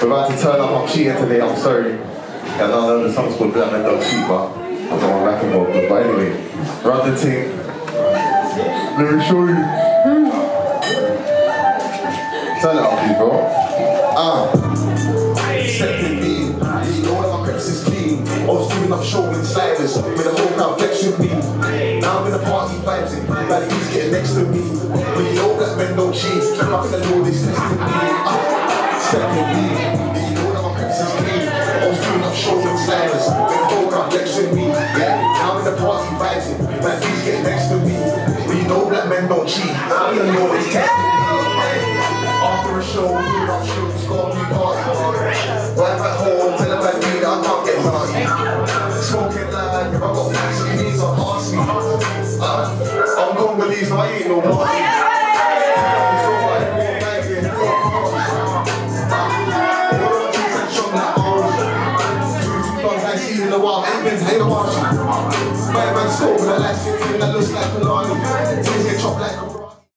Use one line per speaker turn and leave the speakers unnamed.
We're about to turn up. I'm cheating today. I'm sorry. Yeah, no, no, the song's called Black Men Don't Cheat, but I don't want back and vocals. But anyway, run the team. Let me show you. Turn it up, please, bro. Ah. Second. You know that my creps is clean. I was doing up showing sliders with the whole crowd flexing me. Now I'm in the party vibes in. Like he's getting next to me. But you know that men don't cheat. I think the Lord is testing me. Ah. Second beam. Party vibes in. He's getting next to me. You know that men don't cheat. I Lord is testing. After a show, we not sure it's gonna be party. Wife at home, tell them I need I can't get naughty. Smoking like if I got packs of keys, I'll ask me. Uh, I'm Congolese, no, I ain't no naughty. while, ain't been to ain't a party. But I like 15, that looks like Milani. Things get chopped like a